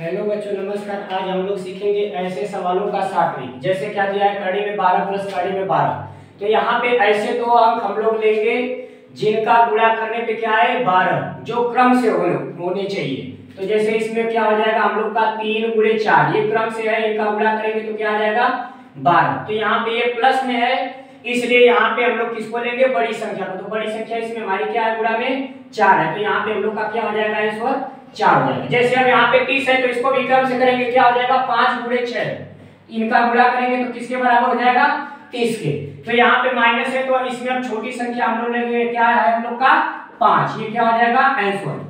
Hello बच्चों, नमस्कार। आज हम लोग सीखेंगे ऐसे सवालों का साटवी जैसे क्या दिया है? कड़ी में बारह प्लस कड़ी में बारह। तो यहाँ पे ऐसे दो अंक हम लोग लेंगे, जिनका गुणा करने पे क्या है? बारह। जो क्रम से होने होने चाहिए। तो जैसे इसमें क्या हो जाएगा? हम लोग का तीन गुड़े चार। ये क्रम से है, इनका गुणा करेंगे तो क्या आ जाएगा? बारह। तो यहाँ पे ये प्लस में है, इसलिए यहाँ पे हम लोग किसको लेंगे? बड़ी संख्या को। तो बड़ी संख्या इसमें हमारी क्या है? गुणा में चार है। तो यहाँ पे हम लोग का क्या हो जाएगा? आंसर चार हो जाएगा जैसे अब यहाँ पे तीस है तो इसको भी क्रम से करेंगे, क्या हो जाएगा? पाँच बुढ़े छह। इनका बुरा करेंगे तो किसके बराबर हो जाएगा? तीस के। तो यहाँ पे माइनस है तो इसमें अब छोटी संख्या हम लोग लेंगे, क्या है हम लोग का? पाँच। ये क्या हो जाएगा? आंसर